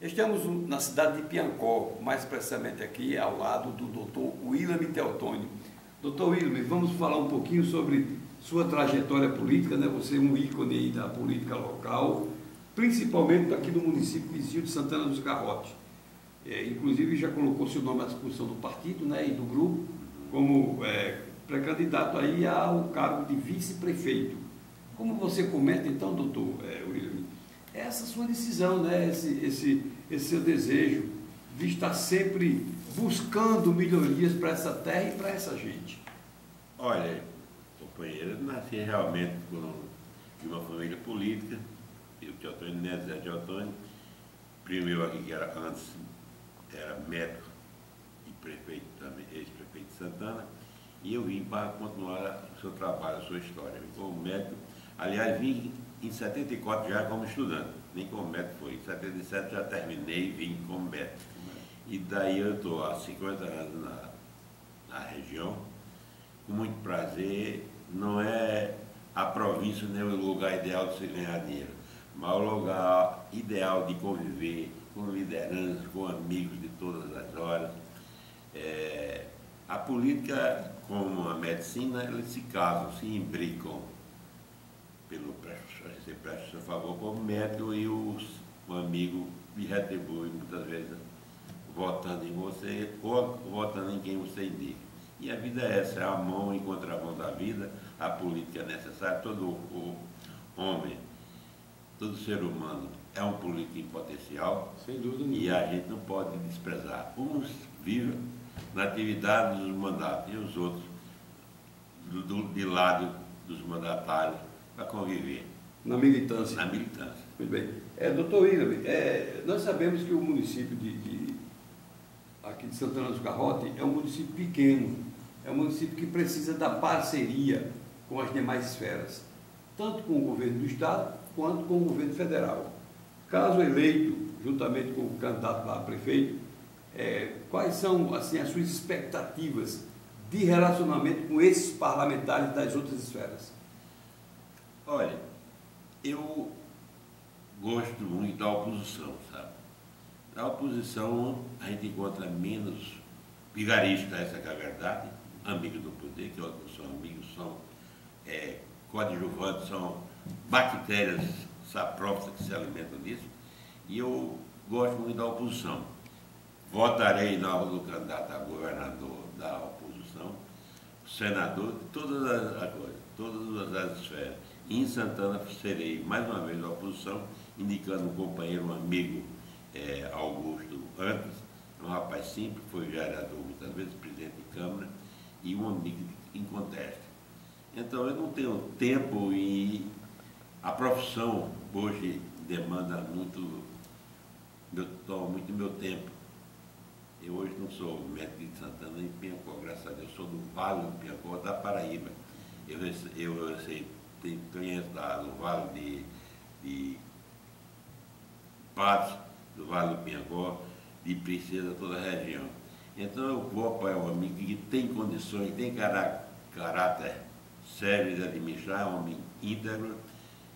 Estamos na cidade de Piancó, mais precisamente aqui ao lado do Dr. William Teotônio. Dr. William, vamos falar um pouquinho sobre sua trajetória política, né? Você é um ícone da política local, principalmente aqui no município vizinho de Santana dos Garrotes. É, inclusive já colocou seu nome à discussão do partido né, e do grupo como é, pré-candidato aí ao cargo de vice-prefeito. Como você comenta então, doutor é, William, essa sua decisão, né? esse, esse, esse seu desejo de estar sempre buscando melhorias para essa terra e para essa gente? Olha, companheiro, eu nasci realmente de uma família política, eu, Teotônio Neto, Zé primo meu aqui que era antes, era médico e prefeito também, ex-prefeito de Santana, e eu vim para continuar o seu trabalho, a sua história. Como médico, aliás, vim em 74 já como estudante, nem como médico foi. Em 77 já terminei e vim como médico. E daí eu estou há 50 anos na, na região, com muito prazer. Não é a província nem o lugar ideal de se ganhar dinheiro, mas o lugar ideal de conviver com lideranças, com amigos de todas as horas. É, a política, como a medicina, eles se casam, se imbricam pelo você presta seu favor como médico e os, o amigo lhe retribui muitas vezes votando em você ou votando em quem você indica. E a vida é essa, é a mão em contramão da vida, a política é necessária, todo o homem, todo ser humano é um político em potencial Sem dúvida e a gente não pode desprezar. Uns vivem na atividade dos mandatos e os outros do, do, de lado dos mandatários para conviver. Na militância. Na militância. Muito bem. É, doutor William, é, nós sabemos que o município de, de, aqui de Santana dos Garrote é um município pequeno, é um município que precisa da parceria com as demais esferas, tanto com o governo do Estado quanto com o governo federal. Caso eleito, juntamente com o candidato a prefeito, é, quais são assim, as suas expectativas de relacionamento com esses parlamentares das outras esferas? Olha, eu gosto muito da oposição, sabe? Da oposição a gente encontra menos vigaristas, essa é a verdade, amigos do poder, que outros são amigos, são é, coadjuvantes, são bactérias saprófitas que se alimentam disso, e eu gosto muito da oposição. Votarei na do candidato a governador da oposição, senador, todas as coisas, todas as esferas em Santana serei mais uma vez oposição, indicando um companheiro, um amigo, é, Augusto Antes, um rapaz simples, foi vereador muitas vezes, presidente de Câmara, e um amigo em conteste. Então eu não tenho tempo e a profissão hoje demanda muito, meu, toma muito meu tempo. Eu hoje não sou médico de Santana nem Piancó, graças a Deus, sou do Vale do Piancó, da Paraíba. Eu, eu, eu sei tem clientes da, do Vale de, de Patos, do Vale do Piangó, de Princesa, toda a região. Então eu vou apoiar um amigo que tem condições, tem caráter sério de administrar, é um homem íntegro,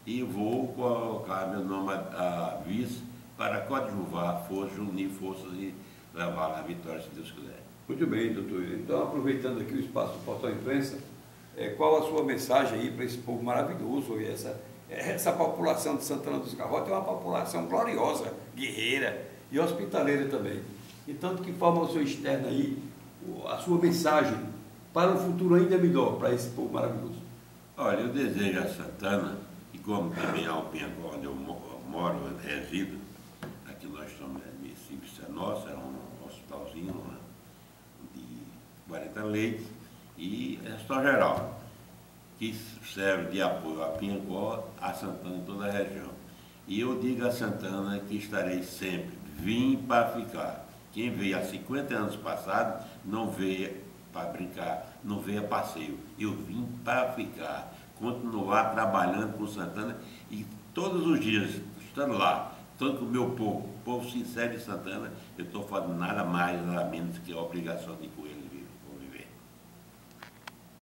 e vou colocar meu nome a vice para coadjuvar forças, unir forças e levar a vitória, se Deus quiser. Muito bem, doutor. Então, aproveitando aqui o espaço do Portal Imprensa, é, qual a sua mensagem aí para esse povo maravilhoso e essa, essa população de Santana dos Garrotes é uma população gloriosa, guerreira e hospitaleira também. Então, de que forma o senhor externa aí a sua mensagem para um futuro ainda melhor para esse povo maravilhoso? Olha, eu desejo a Santana, e como também ao Piangó, onde eu moro, resido, aqui nós é, município é nosso, é um hospitalzinho de 40 leitos, e Gestão Geral, que serve de apoio a Piangó, a Santana e toda a região. E eu digo a Santana que estarei sempre, vim para ficar. Quem veio há 50 anos passados não veio para brincar, não veio a passeio. Eu vim para ficar, continuar trabalhando com Santana e todos os dias, estando lá, tanto o meu povo, povo sincero de Santana, eu estou fazendo nada mais, nada menos que a obrigação de com ele